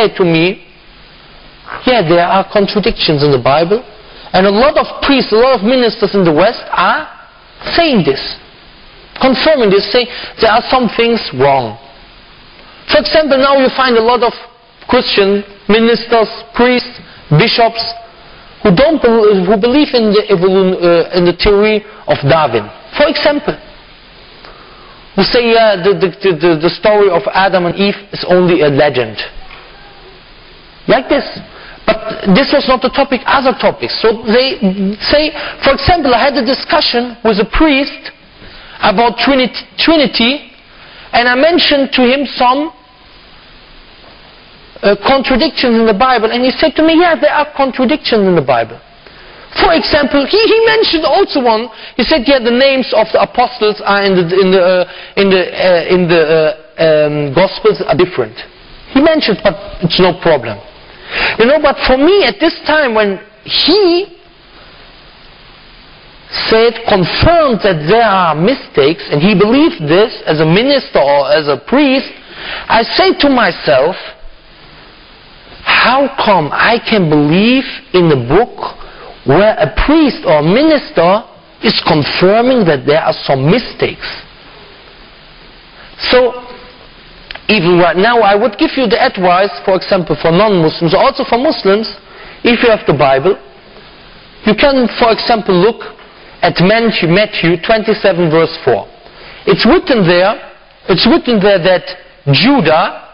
said to me, yeah, there are contradictions in the Bible, and a lot of priests, a lot of ministers in the West are saying this, confirming this, saying there are some things wrong. For example, now you find a lot of Christian ministers, priests, bishops, who don't bel- who believe in the, uh, in the theory of Darwin. For example, who say uh, the, the, the, the story of Adam and Eve is only a legend. Like this. But this was not the topic, other topics. So they say, for example, I had a discussion with a priest about Trinity, Trinity and I mentioned to him some uh, contradictions in the Bible, and he said to me, yeah, there are contradictions in the Bible. For example, he, he mentioned also one. He said, yeah, the names of the apostles are in the in the uh, in the uh, in the uh, um, Gospels are different. He mentioned, but it's no problem. You know, but for me at this time when he said, confirmed that there are mistakes, and he believed this as a minister or as a priest, I say to myself, how come I can believe in a book where a priest or a minister is confirming that there are some mistakes? So, even right now, I would give you the advice, for example, for non-Muslims, also for Muslims, if you have the Bible, you can, for example, look at Matthew, Matthew 27 verse 4. It's written there, it's written there that Judah,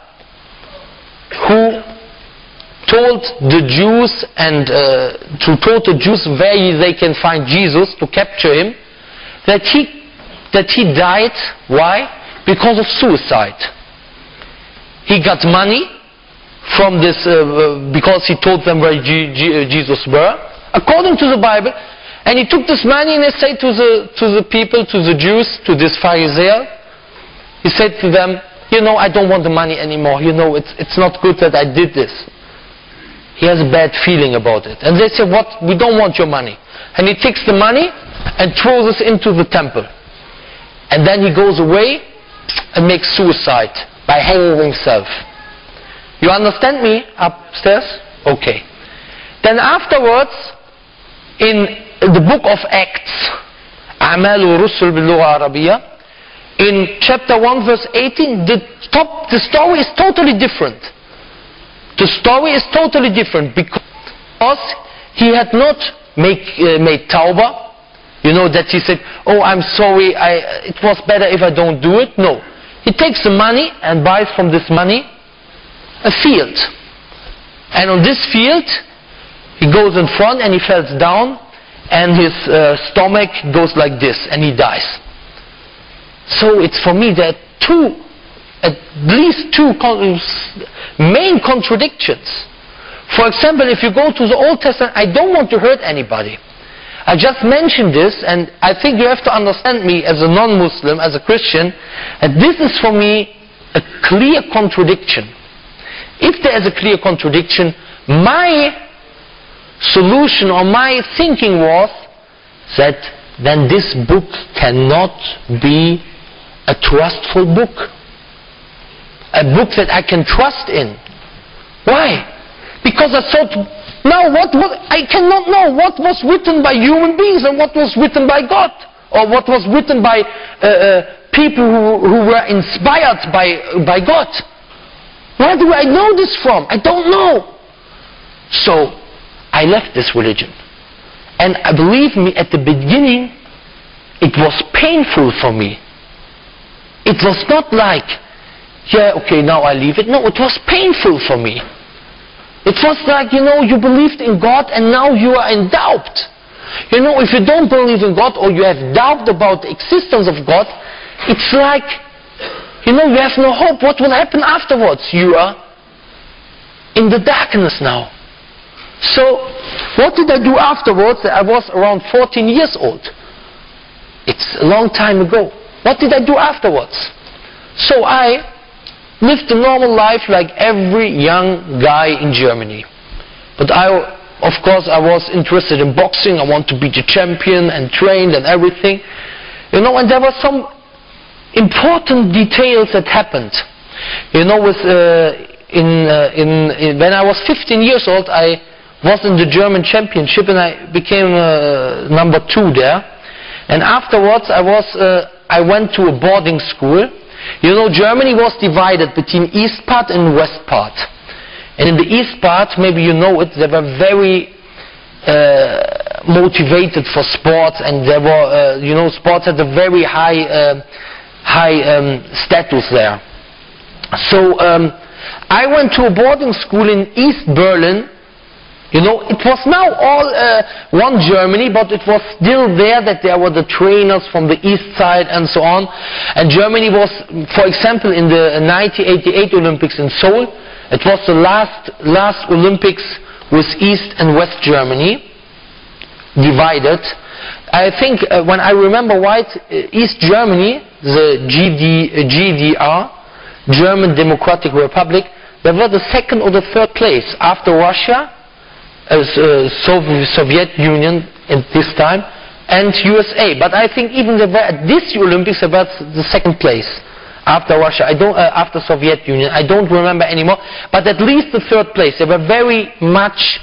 who told the Jews and uh, to told the Jews where they can find Jesus to capture him, that he that he died. Why? Because of suicide. He got money from this uh, uh, because he told them where G- Jesus were, according to the Bible. And he took this money and he said to the to the people, to the Jews, to this Pharisee, he said to them, you know, I don't want the money anymore. You know, it's it's not good that I did this. He has a bad feeling about it. And they say, what? We don't want your money. And he takes the money and throws it into the temple. And then he goes away and makes suicide by hanging himself. You understand me upstairs? Okay. Then afterwards, in the book of Acts, أعمال الرسل باللغة العربية, in chapter 1 verse 18, the, top, the story is totally different. The story is totally different because he had not make, uh, made tauba. You know that he said, "Oh, I'm sorry. I, it was better if I don't do it." No, he takes the money and buys from this money a field, and on this field he goes in front and he falls down, and his uh, stomach goes like this, and he dies. So it's for me that two at least two con- main contradictions. For example, if you go to the Old Testament, I don't want to hurt anybody. I just mentioned this, and I think you have to understand me as a non-Muslim, as a Christian, and this is for me a clear contradiction. If there is a clear contradiction, my solution or my thinking was that then this book cannot be a trustful book a book that I can trust in. Why? Because I thought, now what, what, I cannot know what was written by human beings and what was written by God. Or what was written by uh, uh, people who, who were inspired by, by God. Where do I know this from? I don't know. So, I left this religion. And I believe me, at the beginning, it was painful for me. It was not like, yeah, okay, now I leave it. No, it was painful for me. It was like, you know, you believed in God and now you are in doubt. You know, if you don't believe in God or you have doubt about the existence of God, it's like, you know, you have no hope. What will happen afterwards? You are in the darkness now. So, what did I do afterwards? I was around 14 years old. It's a long time ago. What did I do afterwards? So I lived a normal life like every young guy in Germany. But I, of course, I was interested in boxing. I want to be the champion and trained and everything. You know, and there were some important details that happened. You know, with, uh, in, uh, in, in, when I was 15 years old, I was in the German championship and I became uh, number two there. And afterwards, I was, uh, I went to a boarding school. You know, Germany was divided between east part and west part. And in the east part, maybe you know it, they were very uh, motivated for sports, and there were, uh, you know, sports had a very high, uh, high um, status there. So um, I went to a boarding school in East Berlin. You know, it was now all uh, one Germany, but it was still there that there were the trainers from the east side and so on. And Germany was, for example, in the 1988 Olympics in Seoul, it was the last, last Olympics with East and West Germany divided. I think uh, when I remember right, uh, East Germany, the GD, uh, GDR, German Democratic Republic, they were the second or the third place after Russia, as uh, Soviet Union at this time, and USA. But I think even at this Olympics about the second place after Russia, I don't, uh, after Soviet Union, I don't remember anymore, but at least the third place. They were very much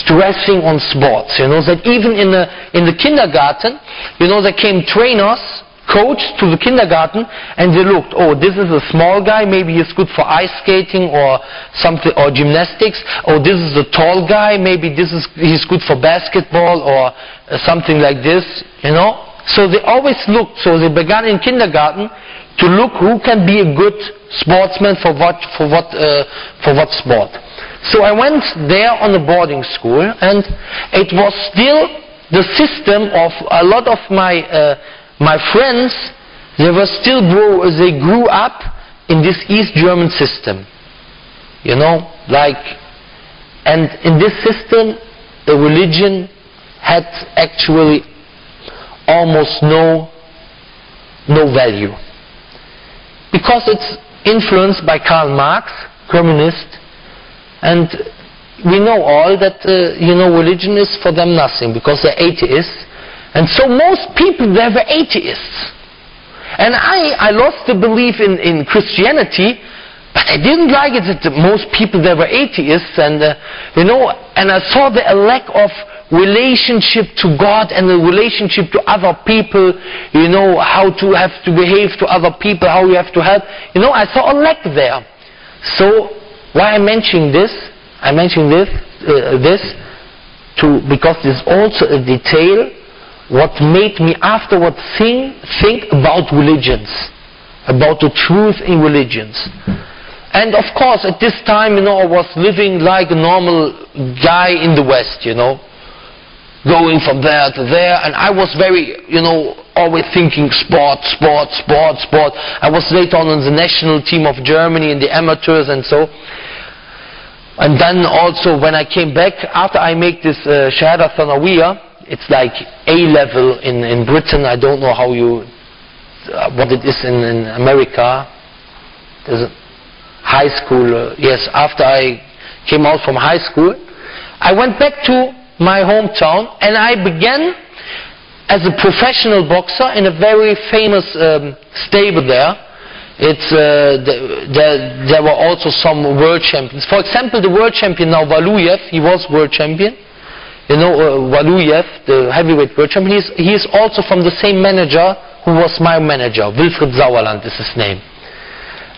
stressing on sports, you know, that even in the, in the kindergarten, you know, there came trainers, coach to the kindergarten and they looked, oh, this is a small guy, maybe he's good for ice skating or something, or gymnastics, or this is a tall guy, maybe this is, he's good for basketball or uh, something like this, you know. So they always looked, so they began in kindergarten to look who can be a good sportsman for what, for what, uh, for what sport. So I went there on a boarding school, and it was still the system of a lot of my, uh, my friends, they were still grow, they grew up in this East German system. You know, like, and in this system, the religion had actually almost no, no value because it's influenced by Karl Marx, communist, and we know all that uh, you know religion is for them nothing because they're atheists, and so most people they were atheists. And I, I lost the belief in, in Christianity, but I didn't like it that most people they were atheists, and uh, you know, and I saw the lack of relationship to God and the relationship to other people, you know, how to have to behave to other people, how you have to help. You know, I saw a lack there. So, why I'm mentioning this? I mention this, uh, this to, because there's also a detail what made me afterwards think, think about religions, about the truth in religions. And of course, at this time, you know, I was living like a normal guy in the West, you know going from there to there, and I was very, you know, always thinking sport, sport, sport, sport. I was later on in the national team of Germany in the amateurs and so. And then also when I came back, after I make this uh, Shahada Thanawiya, it's like A level in, in Britain. I don't know how you, uh, what it is in, in America. There's a high school. Uh, yes, after I came out from high school, I went back to my hometown, and I began as a professional boxer in a very famous um, stable there. It's, uh, the, the, there were also some world champions. For example, the world champion now, Valuyev, he was world champion. You know, uh, the heavyweight world champion, he's, he is also from the same manager who was my manager. Wilfried Sauerland is his name.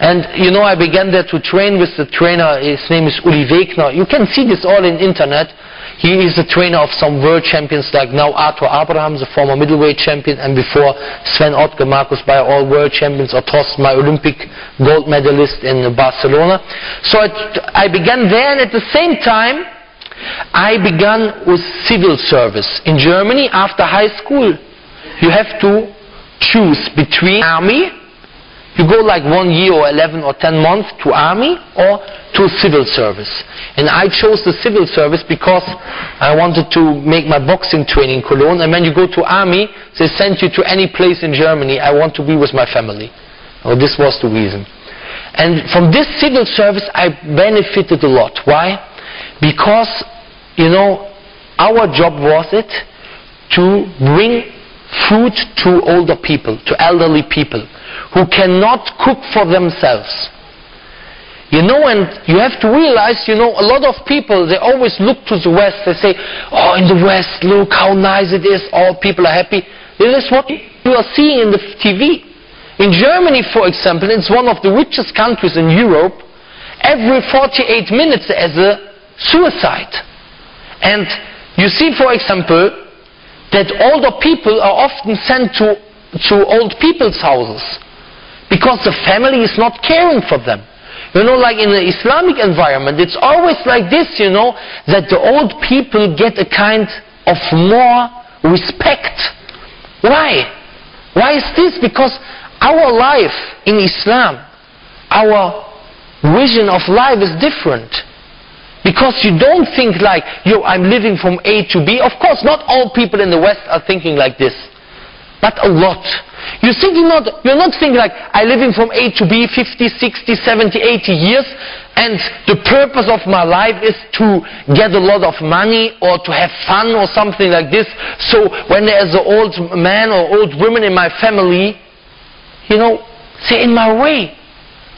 And, you know, I began there to train with the trainer, his name is Uli Wegner. You can see this all in internet. He is the trainer of some world champions like now Arthur Abraham, the former middleweight champion, and before Sven Ottke, Markus Beyer, all world champions, or Torsten, May Olympic gold medalist in Barcelona. So I began there, and at the same time, I began with civil service. In Germany, after high school, you have to choose between army you go like one year or 11 or 10 months to army or to civil service. And I chose the civil service because I wanted to make my boxing training in Cologne. And when you go to army, they send you to any place in Germany. I want to be with my family. Oh, this was the reason. And from this civil service, I benefited a lot. Why? Because, you know, our job was it to bring food to older people, to elderly people who cannot cook for themselves. You know, and you have to realize, you know, a lot of people, they always look to the West. They say, oh, in the West, look how nice it is. All people are happy. This is what you are seeing in the TV. In Germany, for example, it's one of the richest countries in Europe. Every 48 minutes there's a suicide. And you see, for example, that older people are often sent to, to old people's houses because the family is not caring for them. You know, like in the Islamic environment, it's always like this, you know, that the old people get a kind of more respect. Why? Why is this? Because our life in Islam, our vision of life is different. Because you don't think like, yo, I'm living from A to B. Of course, not all people in the West are thinking like this. But a lot. You're thinking not, you're not thinking like, I'm living from A to B 50, 60, 70, 80 years, and the purpose of my life is to get a lot of money or to have fun or something like this. So when there's an old man or old woman in my family, you know, say in my way.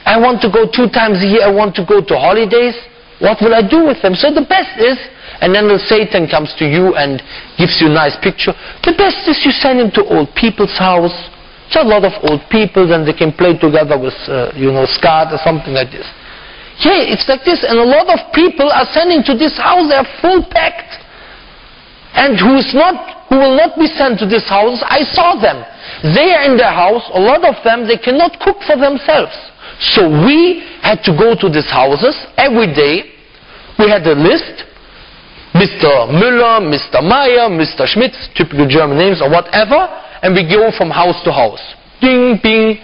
I want to go two times a year, I want to go to holidays. What will I do with them? So the best is, and then the Satan comes to you and gives you a nice picture. The best is you send him to old people's house it's a lot of old people, and they can play together with, uh, you know, skat or something like this. Yeah, it's like this, and a lot of people are sending to this house, they are full packed. And who is not, who will not be sent to this house, I saw them. They are in their house, a lot of them, they cannot cook for themselves. So we had to go to these houses every day. We had a list. Mr. Müller, Mr. Meyer, Mr. Schmitz, typical German names or whatever and we go from house to house. Ding, bing.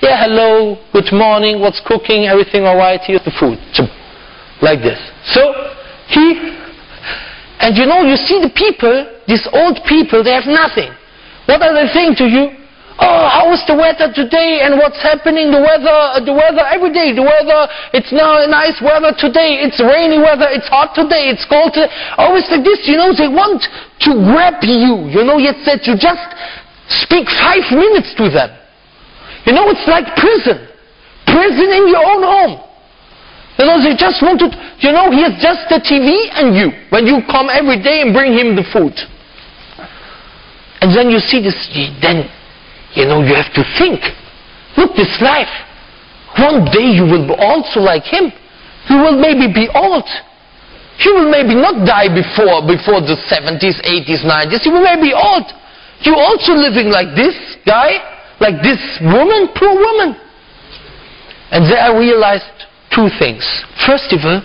Yeah, hello, good morning, what's cooking, everything all right, here's the food. Like this. So, he, and you know, you see the people, these old people, they have nothing. What are they saying to you? Oh, how is the weather today and what's happening? The weather, uh, the weather every day. The weather, it's now nice weather today. It's rainy weather. It's hot today. It's cold today. Always like this, you know, they want to grab you. You know, yet that you just Speak five minutes to them. You know, it's like prison. Prison in your own home. You know, they just want to, you know, he has just the TV and you. When you come every day and bring him the food. And then you see this, then, you know, you have to think. Look, this life. One day you will be also like him. You will maybe be old. You will maybe not die before, before the 70s, 80s, 90s. You will maybe be old. You also living like this guy, like this woman, poor woman. And there I realized two things. First of all,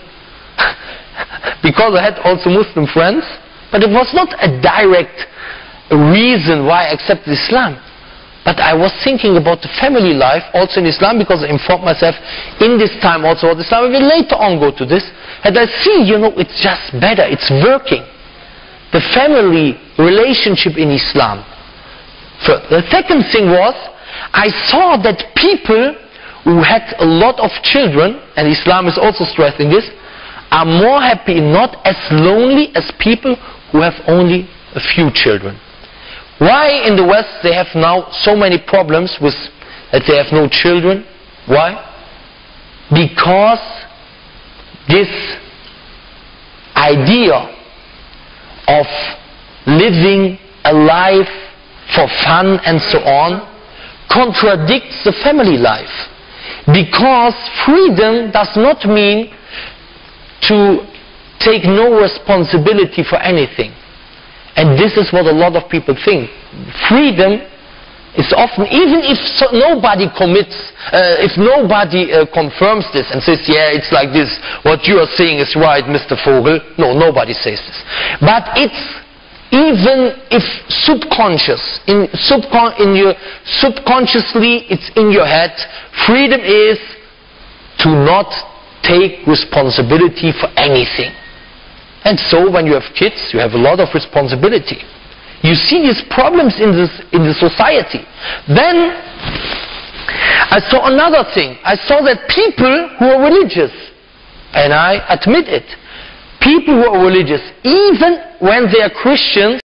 because I had also Muslim friends, but it was not a direct reason why I accepted Islam. But I was thinking about the family life also in Islam because I informed myself in this time also about Islam. We will later on go to this. And I see, you know, it's just better. It's working the family relationship in Islam. So the second thing was, I saw that people who had a lot of children, and Islam is also stressing this, are more happy, not as lonely as people who have only a few children. Why in the West they have now so many problems with that they have no children? Why? Because this idea of living a life for fun and so on contradicts the family life. Because freedom does not mean to take no responsibility for anything. And this is what a lot of people think. Freedom is often, even if so, nobody commits, uh, if nobody uh, confirms this and says, yeah, it's like this, what you are saying is right, Mr. Vogel. No, nobody says this. But it's, even if subconscious, in, subcon in your, subconsciously it's in your head, freedom is to not take responsibility for anything. And so when you have kids, you have a lot of responsibility. You see these problems in, this, in the society. Then I saw another thing. I saw that people who are religious, and I admit it, people who are religious, even when they are Christians,